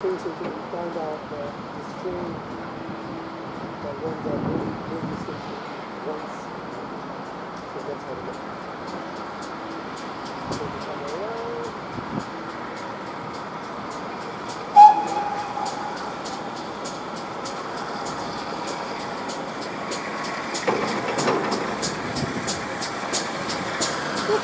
Basically, we found out that the string that runs our radio station once. So that's how it goes. So we come around. What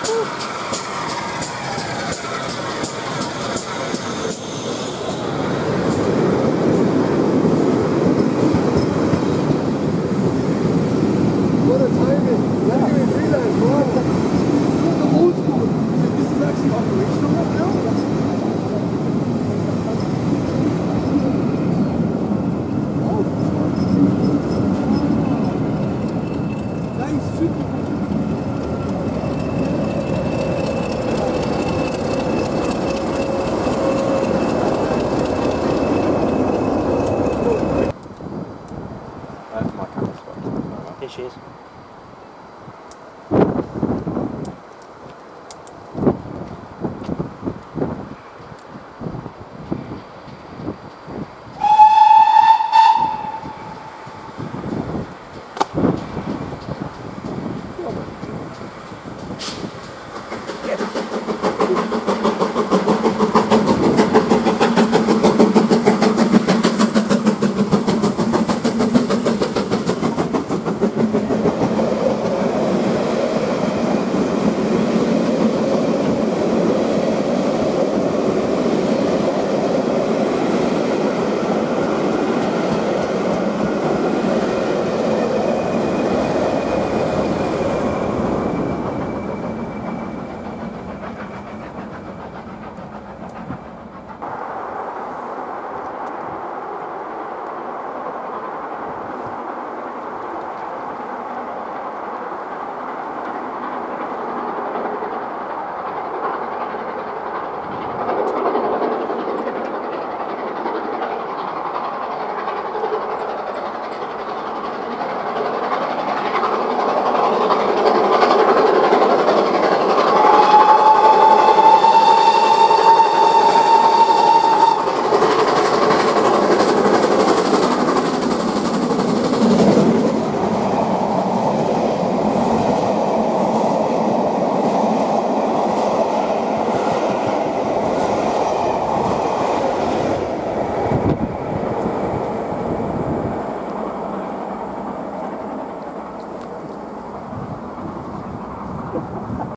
fishes.